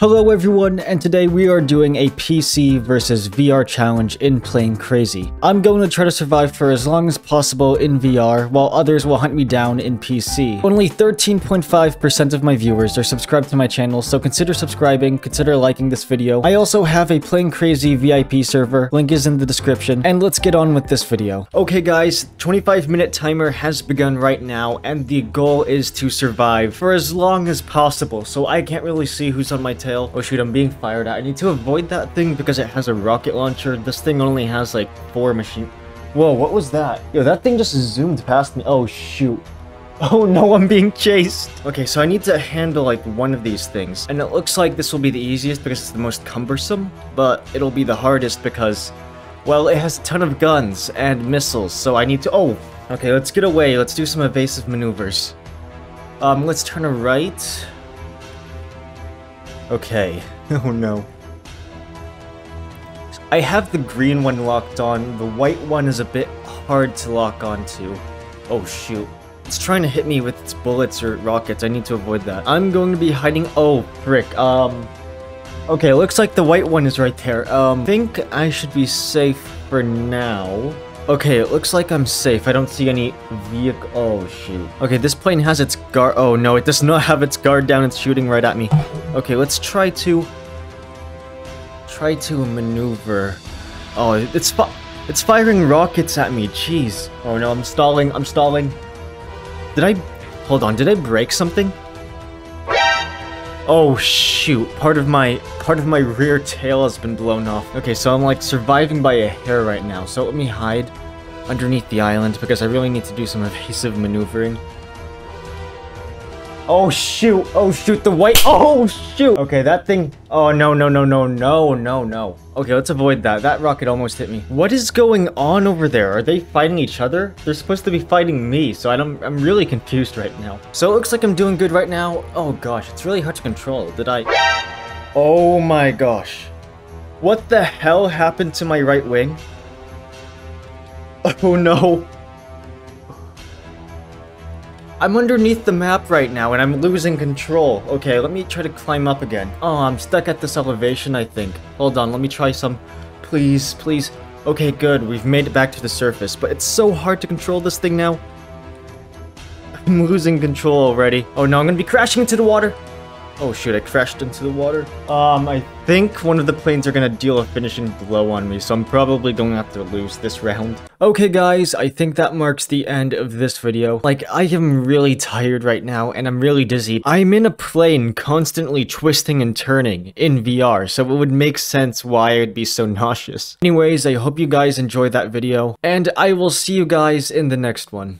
Hello everyone, and today we are doing a PC versus VR challenge in Plane Crazy. I'm going to try to survive for as long as possible in VR, while others will hunt me down in PC. Only 13.5% of my viewers are subscribed to my channel, so consider subscribing, consider liking this video. I also have a Plane Crazy VIP server, link is in the description, and let's get on with this video. Okay guys, 25 minute timer has begun right now, and the goal is to survive for as long as possible, so I can't really see who's on my tail. Oh shoot, I'm being fired at. I need to avoid that thing because it has a rocket launcher. This thing only has like four machine... Whoa, what was that? Yo, that thing just zoomed past me. Oh shoot. Oh no, I'm being chased. Okay, so I need to handle like one of these things. And it looks like this will be the easiest because it's the most cumbersome, but it'll be the hardest because, well, it has a ton of guns and missiles, so I need to- oh! Okay, let's get away. Let's do some evasive maneuvers. Um, let's turn a right. Okay. Oh no. I have the green one locked on. The white one is a bit hard to lock onto. Oh shoot. It's trying to hit me with its bullets or rockets. I need to avoid that. I'm going to be hiding- oh, frick. Um... Okay, looks like the white one is right there. Um, think I should be safe for now. Okay, it looks like I'm safe. I don't see any vehicle- oh shoot. Okay, this plane has its guard- oh no, it does not have its guard down. It's shooting right at me. Okay, let's try to... Try to maneuver. Oh, it's it's firing rockets at me, jeez. Oh no, I'm stalling, I'm stalling. Did I- hold on, did I break something? Oh shoot, part of my part of my rear tail has been blown off. Okay, so I'm like surviving by a hair right now. So let me hide underneath the island because I really need to do some evasive maneuvering. Oh shoot, oh shoot, the white- oh shoot! Okay, that thing- oh no, no, no, no, no, no, no. Okay, let's avoid that. That rocket almost hit me. What is going on over there? Are they fighting each other? They're supposed to be fighting me, so I don't- I'm really confused right now. So it looks like I'm doing good right now. Oh gosh, it's really hard to control. Did I- Oh my gosh. What the hell happened to my right wing? Oh no. I'm underneath the map right now and I'm losing control. Okay, let me try to climb up again. Oh, I'm stuck at this elevation, I think. Hold on, let me try some. Please, please. Okay, good. We've made it back to the surface, but it's so hard to control this thing now. I'm losing control already. Oh no, I'm gonna be crashing into the water. Oh shoot, I crashed into the water. Um, I think one of the planes are gonna deal a finishing blow on me, so I'm probably going to have to lose this round. Okay guys, I think that marks the end of this video. Like, I am really tired right now, and I'm really dizzy. I'm in a plane constantly twisting and turning in VR, so it would make sense why I would be so nauseous. Anyways, I hope you guys enjoyed that video, and I will see you guys in the next one.